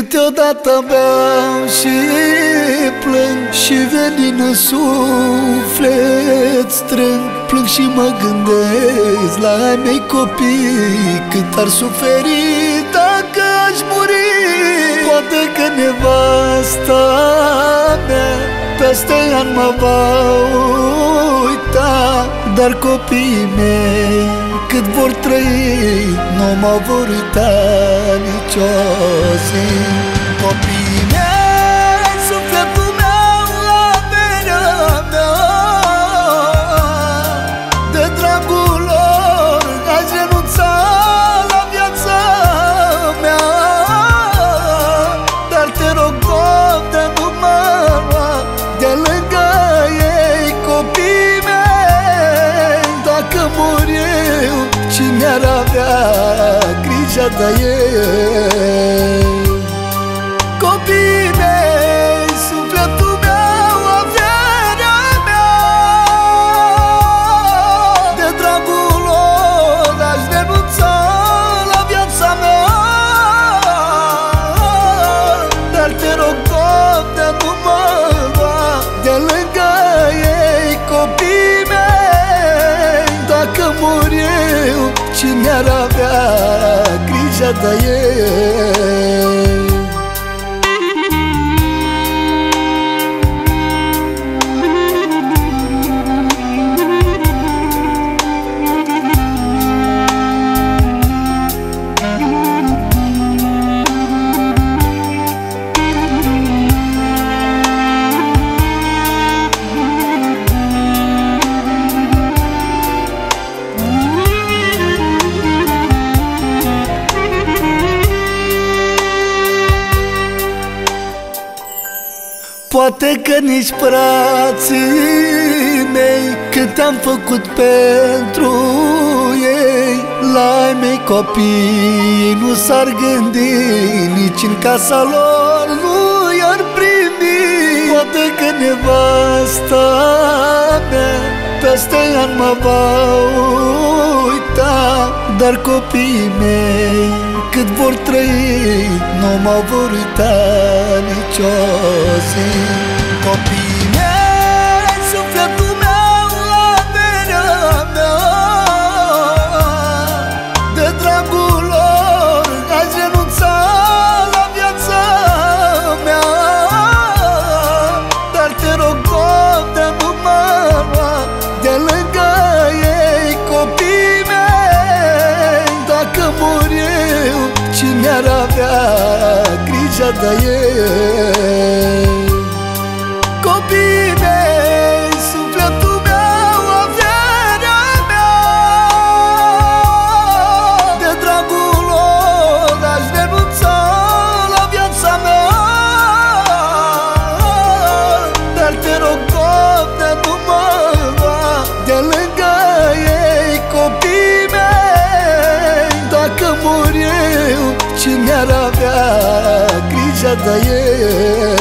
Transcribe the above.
Câteodată beau și plâng Și venin în suflet strâng. Plâng și mă gândesc la ai mei copii Cât ar suferi dacă aș muri. Poate că nevasta mea Peste an mă va uita Dar copiii mei cât vor trăi Nu mă vor uita nicio zi. Copiii Cine ar avea grijă de ei Copiii mei, sufletul meu, averea mea. De dragul lor aș renunța la viața mea. Dar te rog, Doamne, nu mă lua de lângă ei Copiii mei, dacă mor eu, cine ar avea grijă de ei Poate că nici frații mei Cât am făcut pentru ei La ai mei copii nu s-ar gândi Nici în casa lor nu i-ar primi. Poate că nevasta mea Peste an mă va uita Dar copiii mei cât vor trăi Nu mă vor uita nicio zi. Copiii ar avea grijă de ei. Copiii mei, eu,